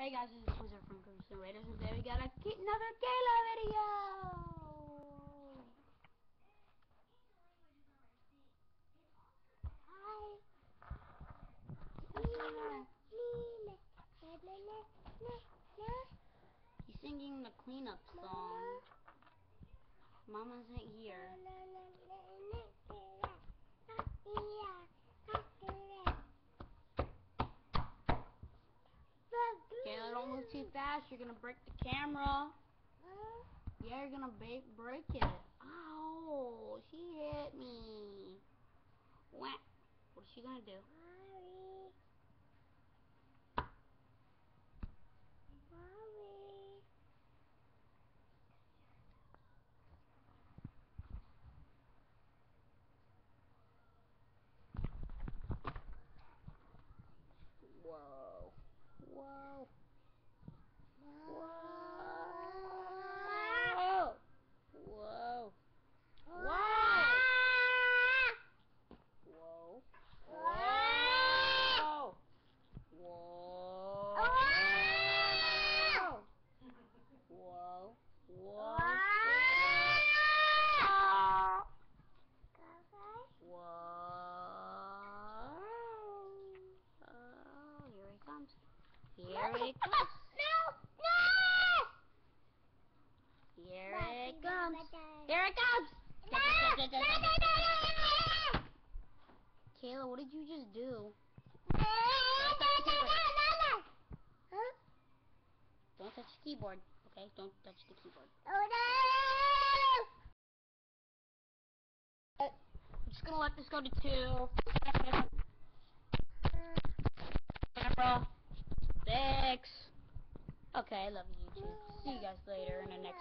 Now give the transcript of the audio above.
Hey guys, this is Wizard from Crimson Raiders, and today we got another Kayla video! Hi! He's singing the cleanup song. Mama's not here. Too fast. You're gonna break the camera. Yeah, you're gonna break it. Ow! She hit me. What? What's she gonna do? Whoa. Whoa. Whoa. Whoa. Whoa. Whoa. Whoa. Whoa. Whoa. Whoa. Oh, here he comes. Here! No! Here it comes. Here it comes. Kayla, what did you just do? No, no, no, no. Huh? Don't touch the keyboard, okay? Don't touch the keyboard. Oh no! Uh, I'm just gonna let this go to two. Camera. Six. Okay, I love you, YouTube. See you guys later in the next